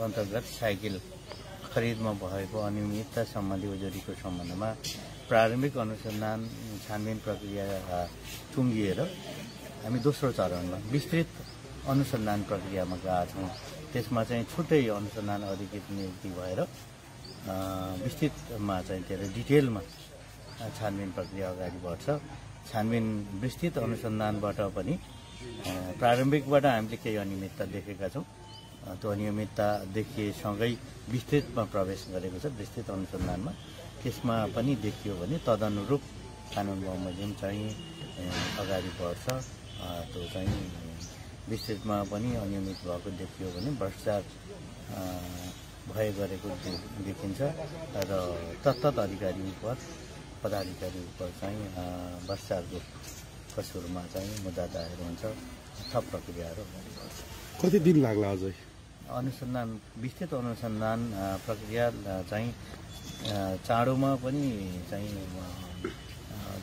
अन्तर्गत साइकल खरिदमा भएको अनियमितता सम्बन्धी उजुरीको सम्बन्धमा प्रारम्भिक अनुसन्धान छानबिन प्रक्रिया टुङ्गिएर हामी दोस्रो चरणमा विस्तृत अनुसन्धान प्रक्रियामा गएका छौँ। त्यसमा चाहिँ छुट्टै अनुसन्धान अधिकृत नियुक्ति भएर विस्तृतमा चाहिँ त्यसले डिटेलमा छानबिन प्रक्रिया अगाडि बढ्छ। छानबिन विस्तृत अनुसन्धानबाट पनि प्रारम्भिकबाट हामीले केही अनियमितता देखेका छौँ। त्यो अनियमितता देखिएसँगै विस्तृतमा प्रवेश गरेको छ विस्तृत अनुसन्धानमा। त्यसमा पनि देखियो भने तदनुरूप कानुन बमोजिम चाहिँ अगाडि बढ्छ। त्यो चाहिँ विस्तृतमा पनि अनियमित भएको देखियो भने भ्रष्टाचार भए गरेको देखिन्छ। र तत्त अधिकारी उप पदाधिकारी उप चाहिँ भ्रष्टाचारको कसुरमा चाहिँ मुद्दा दायर हुन्छ थप प्रक्रियाहरू कति दिन लाग्ला अझै? अनुसन्धान विस्तृत अनुसन्धान प्रक्रिया चाहिँ चाँडोमा पनि चाहिँ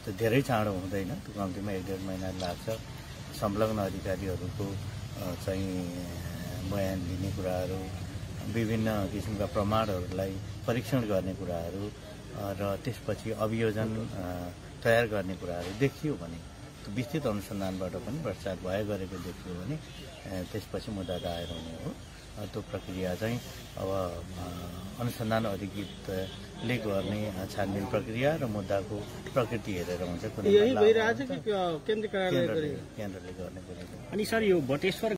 त्यो धेरै चाँडो हुँदैन। त्यो कम्तीमा एक डेढ महिना लाग्छ। संलग्न अधिकारीहरूको चाहिँ बयान लिने कुराहरू विभिन्न किसिमका प्रमाणहरूलाई परीक्षण गर्ने कुराहरू र त्यसपछि अभियोजन तयार गर्ने कुराहरू देखियो भने विस्तृत अनुसन्धानबाट पनि भ्रष्टाचार भए गरेको देखियो भने त्यसपछि मुद्दा दायर हुने हो। त्यो प्रक्रिया चाहिँ अब अनुसन्धान अधिकृतले गर्ने छानबिन प्रक्रिया र मुद्दाको प्रकृति हेरेर हुन्छ कुनै केन्द्रले केन्द्रले गर्ने कुरो अनि सर यो बटेश्वर